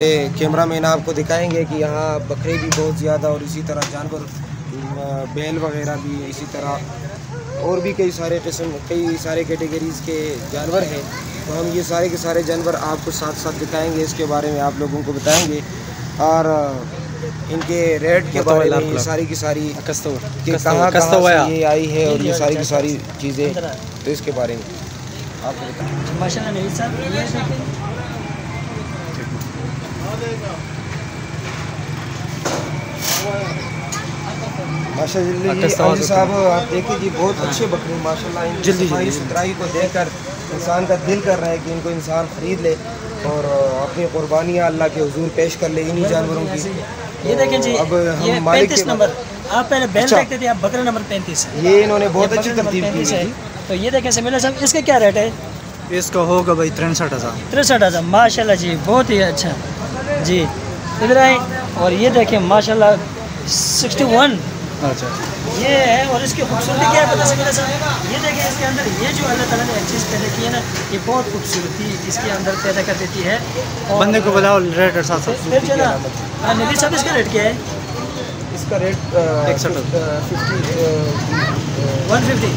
Camera man आपको दिखाएँगे कि यहाँ बकरे भी बहुत ज़्यादा और इसी तरह जानवर बैल वगैरह भी इसी तरह और भी कई सारे किस्म कई सारे कैटेगरीज़ के जानवर हैं। तो हम ये सारे के सारे जानवर आपको साथ साथ दिखाएँगे इसके बारे में आप लोगों को बताएँगे। और इनके रेट के बारे में ये सारी की सारी कि कहाँ कहाँ ये आई है और ये सारी की सारी चीज़ें तो इसके बारे में आपको बताएँ माशाल्लाह जी अली साहब आप देखिए जी बहुत अच्छे बकरे माशाल्लाह इन सफ़ाई सुथराई को देखकर इंसान का दिल कर रहा है कि इनको इंसान ख़रीद ले और अपनी कुर्बानियाँ अल्लाह के हजूर पेश कर ले इन्हीं जानवरों की। ये देखें जी अब हम मालिक पैंतीस नंबर आप पहले बैल अच्छा। देखते थे आप बकरा नंबर पैंतीस ये इन्होंने बहुत अच्छी तरतीब की है। है तो ये देखें समीला साहब इसका क्या रेट है? इसका होगा भाई तिरसठ हज़ार। तिरसठ हज़ार माशाल्लाह जी बहुत ही अच्छा। जी। इधर आए और ये देखें माशाल्लाह सिक्सटी वन। अच्छा ये है और इसकी खूबसूरती क्या है पता समीला साहब ये देखें इसके अंदर ये जो अल्लाह ताला ने चीज़ पैदा की है ना ये बहुत खूबसूरती इसके अंदर पैदा कर देती है। और बंदे को बुलाओ रेट और साथ साथ फिर ना हाँ, नबी साहब इसका रेट क्या है? इसका रेट इकसठ फिफ्टी। One fifty.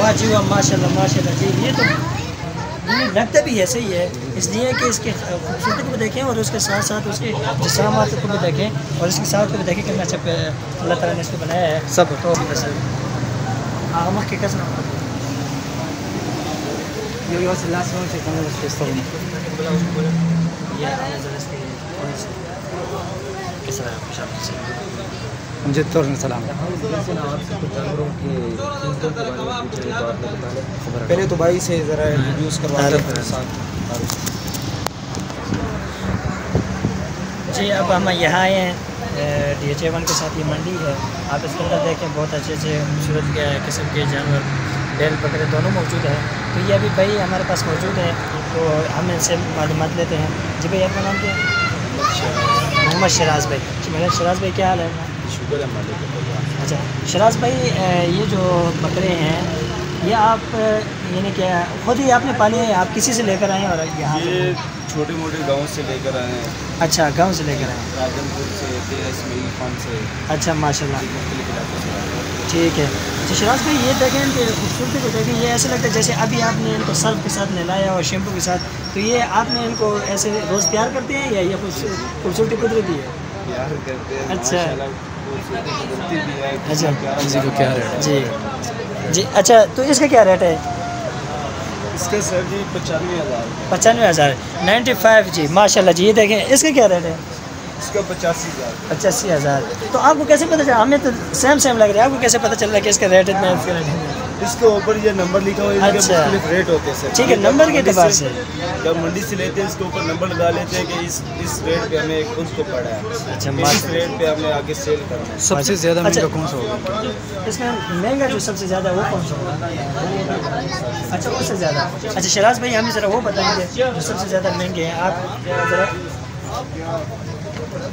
वाह जी वाह माशाल्लाह माशाल्लाह। जी ये तो लगता भी ऐसे ही है। इसलिए कि इसके खूबसूरती को भी देखें और उसके साथ साथ उसके जिसामात को भी देखें और इसकी साथ को भी देखें कितना अच्छा अल्लाह ताला ने इसको बनाया है। सब। तो आमक के कसम। ये इसकी थोड़ी सी? किस से। मुझे तो सलाम। पहले तो भाई से ज़रा इंट्रोड्यूस करवा जी अब हम यहाँ आए हैं। डी एच ए वन के साथ ये मंडी है। आप इसके अंदर देखें बहुत अच्छे अच्छे खूबसूरत के किस्म के जानवर बैल बकरे दोनों मौजूद हैं। तो ये अभी भाई हमारे पास मौजूद है। तो हम इनसे मालूम लेते हैं। जी भाई आपका नाम क्या है? मोहम्मद शराज भाई। जी मेरा शराज भाई क्या हाल है? शुक्र है मालिक अच्छा शराज भाई ये जो बकरे हैं ये आप यानी क्या खुद ही आपने पाले हैं? आप किसी से लेकर आए हैं और यहाँ ये छोटे मोटे गाँव से लेकर आए हैं। अच्छा गाँव से लेकर आए हैं। राजनपुर से तेरह इसमाइल खान से। अच्छा माशाल्लाह। हैं। ठीक है। तो शराज भाई ये देखें इनकी खूबसूरती को देखें ये ऐसा लगता है जैसे अभी आपने इनको सर्फ के साथ नहलाया और शैम्पू के साथ तो ये आपने इनको ऐसे रोज़ प्यार करते हैं या ये खूबसूर- खूबसूरती कुदरती है? प्यार करते हैं अच्छा। अच्छा। किसी को क्या रेट जी। जी। अच्छा तो इसका क्या रेट है? इसका सर जी पचानवे हज़ार। पचानवे हज़ार। नाइन्टी फाइव जी। माशाल्लाह जी ये देखें इसका क्या रेट है? इसका पचासी हज़ार। पचासी हज़ार। तो आपको कैसे पता चला? हमें तो सेम सेम लग रहा है। आपको कैसे पता चल रहा है कि इसका रेट इतना है? इसका रेट इतना है? इसके ऊपर ये नंबर लिखा हुआ है इनके अच्छा। मुख्तलिफ रेट होते हैं सर ठीक है, जब नंबर के मंडी एतबार से। जब मंडी से लेते हैं इसके ऊपर नंबर लगा लेते हैं कि इस इस रेट पे हमें उसको पड़ा है अच्छा, कि इस माशाल्लाह। रेट पे हमें आगे सेल करना है सबसे ज़्यादा अच्छा। महंगा कौन सा होगा इसमें महंगा जो सबसे ज़्यादा है वो कौन सा होगा अच्छा उससे ज़्यादा अच्छा शराज भाई हमें ज़रा वो बताएंगे जो सबसे ज़्यादा महंगे हैं आप ज़रा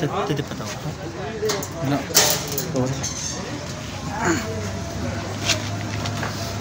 तुझे पता होगा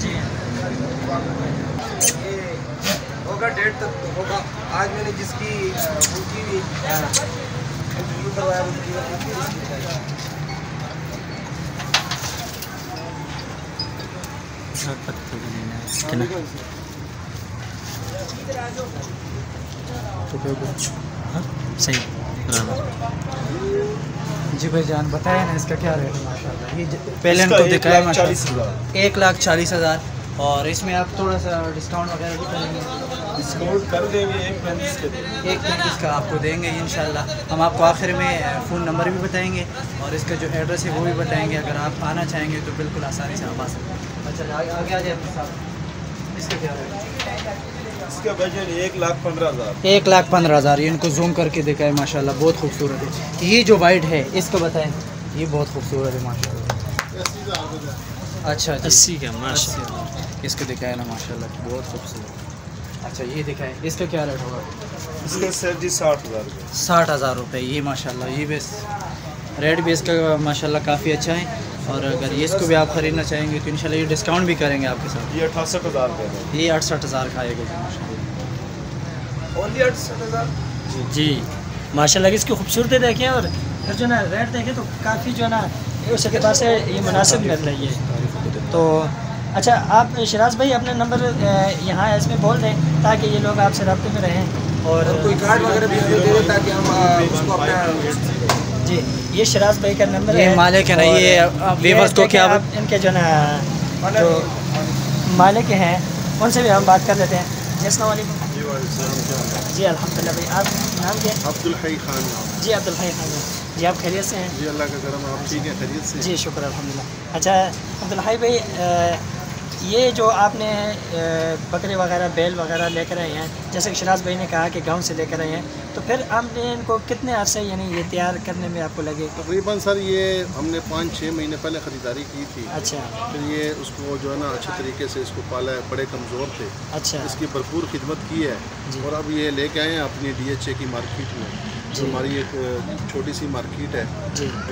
जी जी होगा। तक आज मैंने जिसकी उनकी इंटरव्यू करवाया उनकी सही। जी भाई जान बताया ना इसका क्या रेट है माशाल्लाह। ये पहले एक दिखाया चालीस माशाल्लाह हज़ार। एक लाख चालीस हज़ार। और इसमें आप थोड़ा सा डिस्काउंट वगैरह भी करेंगे डिस्काउंट कर देंगे एक पैंतीस के एक पैंतीस का आपको देंगे इन हम आपको आखिर में फ़ोन नंबर भी बताएँगे और इसका जो एड्रेस है वो भी बताएँगे। अगर आप आना चाहेंगे तो बिल्कुल आसानी से आप आ सकते हैं। अच्छा आगे आगे आ जाए साहब इसका क्या इसका बजट एक लाख पंद्रह हज़ार। एक लाख पंद्रह हज़ार ये इनको जूम करके दिखाए माशाल्लाह बहुत खूबसूरत है। ये जो वाइट है इसका बताएँ। ये बहुत खूबसूरत है माशाल्लाह। अच्छा अस्सी का माशा। इसको दिखाए ना माशाल्लाह बहुत खूबसूरत। अच्छा ये दिखाए इसका क्या रेट होगा? इसका सर जी साठ हज़ार रुपये। साठ हज़ार रुपये ये माशाल्लाह ये बस रेट भी इसका माशाल्लाह काफ़ी अच्छा है। और अगर ये इसको भी आप ख़रीदना चाहेंगे तो इंशाल्लाह ये डिस्काउंट भी करेंगे आपके साथ। ये अठासठ हज़ार रुपये ये अड़सठ हज़ार का आएगा जी माशाल्लाह। ओनली अड़सठ हज़ार? जी माशाल्लाह की इसकी खूबसूरती देखें और फिर जो ना रेट देखें तो काफ़ी जो है ना उसके पास है ये मुनासिब मिल रही है। तो अच्छा आप शराज भाई अपना नंबर यहाँ इसमें बोल दें ताकि ये लोग आपसे रब्ते में रहें और कोई कार्ड वगैरह भी दे दें ताकि हम उसको अपना जी ये शराज भाई का नंबर ये है। मालिक है ना, ये व्यूअर्स को क्या आप इनके जो ना जो मालिक हैं उनसे भी हम बात कर लेते हैं। जी अस्सलाम वालेकुम। जी अल्हम्दुलिल्लाह भाई आप नाम क्या? है अब्दुल हई खान जी अब्दुल भाई खान जी आप खैरियत से हैं? जी अल्लाह का करम आप ठीक हैं खैरियत से जी शुक्र अल्हम्दुलिल्लाह। अच्छा अब्दुल हाई भाई ये जो आपने बकरे वगैरह बैल वगैरह लेकर आए हैं जैसे कि शराज भाई ने कहा कि गाँव से लेकर आए हैं तो फिर आपने इनको कितने अरसे यानी ये तैयार करने में आपको लगे? तकरीबन सर ये हमने पाँच छः महीने पहले ख़रीदारी की थी। अच्छा। फिर ये उसको जो है ना अच्छे तरीके से इसको पाला है बड़े कमज़ोर थे। अच्छा। इसकी भरपूर खिदमत की है। और अब ये लेके आए हैं अपनी डीएचए की मार्केट में। जो हमारी एक छोटी सी मार्केट है।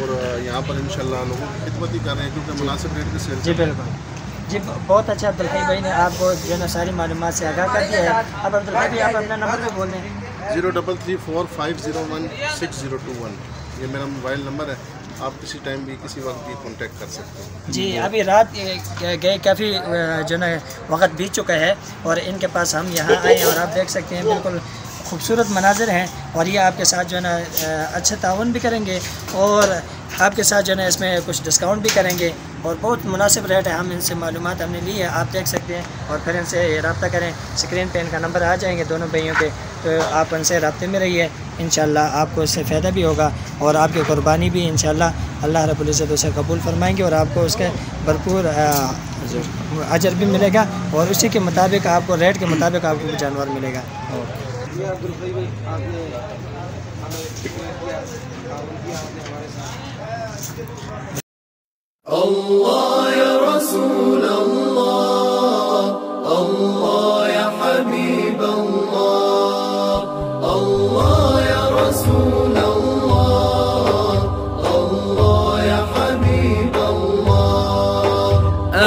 और यहाँ पर इंशाल्लाह लोगों की खिदमत ही कर रहे हैं क्योंकि मुनासिब रेट में सेल जी बिल्कुल। जी बहुत अच्छा अब्दुल हाई भाई ने आपको जो है ना सारी मालूम से आगाह कर दिया है। अब अब्दुल हाई भाई आप अपना नंबर भी बोल दें। Zero double three four five zero one six zero two one. ये मेरा मोबाइल नंबर है। आप किसी टाइम भी किसी वक्त भी कांटेक्ट कर सकते हैं। जी अभी रात गए काफ़ी जो है वक्त बीत चुका है और इनके पास हम यहाँ आए और आप देख सकते हैं बिल्कुल खूबसूरत मनाजिर हैं और ये आपके साथ जो है ना अच्छा ताउन भी करेंगे और आपके साथ जो है ना, इसमें कुछ डिस्काउंट भी करेंगे और बहुत मुनासिब रेट है। हम इनसे मालूम हमने ली है, आप देख सकते हैं और फिर इनसे रब्ता करें। स्क्रीन पर इनका नंबर आ जाएँगे दोनों भाइयों के तो आप उनसे रब्ते में रहिए। इन आपको इससे फ़ायदा भी होगा और आपकी कुर्बानी भी इन अल्लाह रब्बुल इज़्ज़त उसे कबूल फरमाएँगे और आपको उसके भरपूर अजर भी मिलेगा और उसी के मुताबिक आपको रेट के मुताबिक आपको जानवर मिलेगा। ये अब्दुल भाई भाई आपने हमें किया ताउन किया आपने हमारे साथ